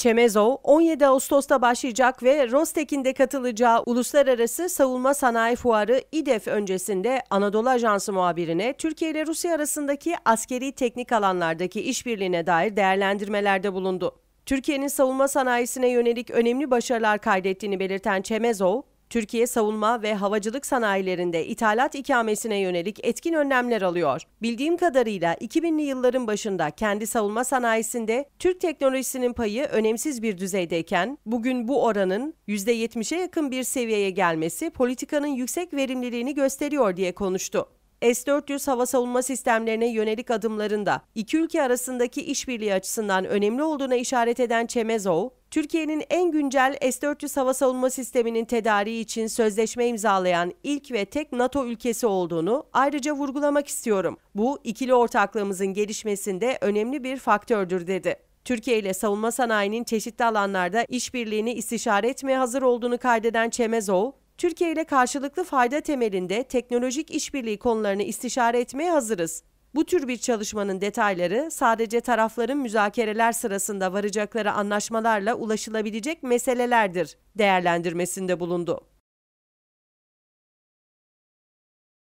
Çemezov, 17 Ağustos'ta başlayacak ve Rostekin'de katılacağı Uluslararası Savunma Sanayi Fuarı İDEF öncesinde Anadolu Ajansı muhabirine Türkiye ile Rusya arasındaki askeri teknik alanlardaki işbirliğine dair değerlendirmelerde bulundu. Türkiye'nin savunma sanayisine yönelik önemli başarılar kaydettiğini belirten Çemezov, Türkiye savunma ve havacılık sanayilerinde ithalat ikamesine yönelik etkin önlemler alıyor. Bildiğim kadarıyla 2000'li yılların başında kendi savunma sanayisinde Türk teknolojisinin payı önemsiz bir düzeydeyken bugün bu oranın %70'e yakın bir seviyeye gelmesi politikanın yüksek verimliliğini gösteriyor diye konuştu. S-400 hava savunma sistemlerine yönelik adımlarında iki ülke arasındaki işbirliği açısından önemli olduğuna işaret eden Çemezov, Türkiye'nin en güncel S-400 hava savunma sisteminin tedariği için sözleşme imzalayan ilk ve tek NATO ülkesi olduğunu ayrıca vurgulamak istiyorum. Bu ikili ortaklığımızın gelişmesinde önemli bir faktördür dedi. Türkiye ile savunma sanayinin çeşitli alanlarda işbirliğini istişare etmeye hazır olduğunu kaydeden Çemezov, Türkiye ile karşılıklı fayda temelinde teknolojik işbirliği konularını istişare etmeye hazırız. Bu tür bir çalışmanın detayları sadece tarafların müzakereler sırasında varacakları anlaşmalarla ulaşılabilecek meselelerdir değerlendirmesinde bulundu.